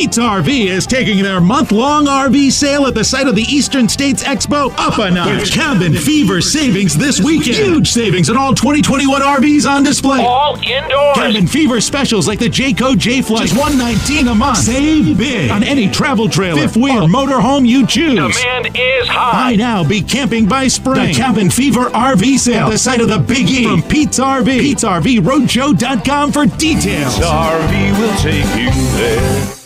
Pete's RV is taking their month-long RV sale at the site of the Eastern States Expo up a notch. With cabin fever savings this weekend. Huge savings on all 2021 RVs on display. All indoors. Cabin fever specials like the Jayco Jay Flight. just 119 a month. Save big on any travel trailer, fifth wheel, or motorhome you choose. Demand is high. Buy now, be camping by spring. The Cabin Fever RV sale at the site of the Big E from Pete's RV. Pete's RV Roadshow.com for details. Pete's RV will take you there.